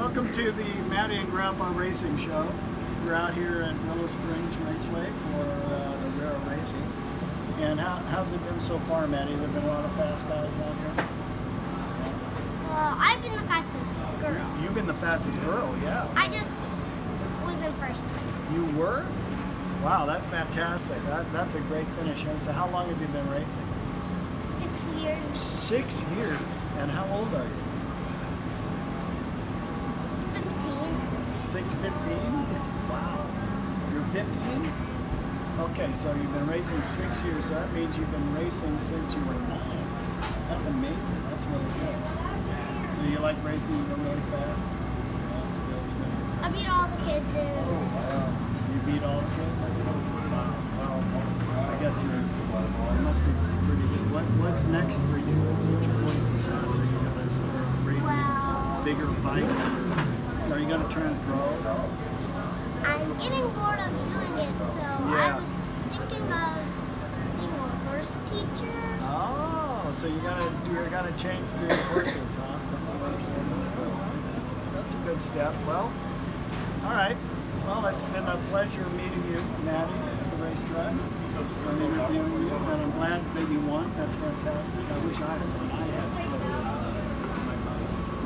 Welcome to the Maddy and Grandpa Racing Show. We're out here at Willow Springs Raceway for uh, the Rare Races. And how, how's it been so far, Maddy? There have been a lot of fast guys out here? Well, I've been the fastest girl. You've been the fastest girl, yeah. I just was in first place. You were? Wow, that's fantastic. That, that's a great finish. And so how long have you been racing? Six years. Six years. And how old are you? Fifteen. Wow. You're 15? Okay, so you've been racing six years, so that means you've been racing since you were nine. That's amazing. That's really good. So you like racing, you go really fast? Yeah. I beat all the kids in. Oh, wow. You beat all the kids? Wow. Well, I guess you're, you must be pretty good. What, what's next for you you're going fast? Are you going to start racing Well- bigger bikes? Are you going to turn pro? I'm getting bored of doing it, so Yeah. I was thinking of being a horse teacher. Oh, so you're gonna you're gonna change to horses, huh? From the horse. That's, that's a good step. Well, all right. Well, it's been a pleasure meeting you, Maddy, at the racetrack. I'm interviewing you, and I'm glad that you won. That's fantastic. I wish I had won. I had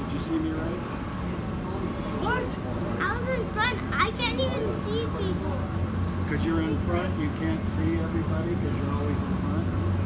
Did you see me race? What? I was in front. I can't even see people. Because you're in front, you can't see everybody because you're always in front.